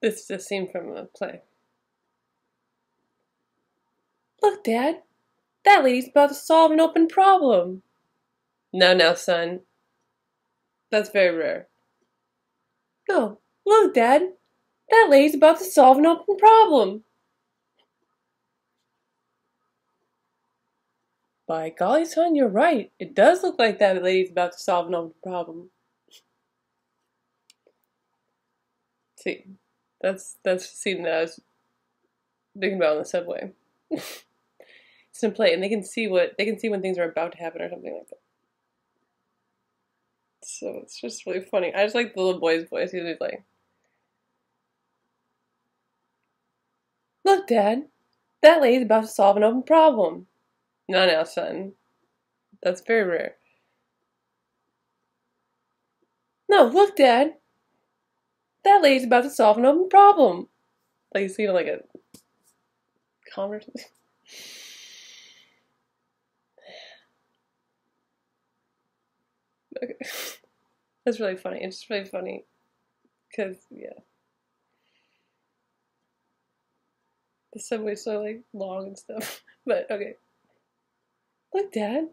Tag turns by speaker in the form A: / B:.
A: This is a scene from a play. Look, Dad. That lady's about to solve an open problem. No, no, son. That's very rare. No, look, Dad. That lady's about to solve an open problem. By golly, son, you're right. It does look like that lady's about to solve an open problem. See, that's that's the scene that I was thinking about on the subway. it's in play, and they can see what they can see when things are about to happen or something like that. So it's just really funny. I just like the little boy's voice. He's like, "Look, Dad, that lady's about to solve an open problem." No, no, son. That's very rare. No, look, Dad. That lady's about to solve an open problem. Like you see, like a conversation. okay. That's really funny. It's really funny. Because, yeah. The subway's so, like, long and stuff. But, okay. Look, Dad.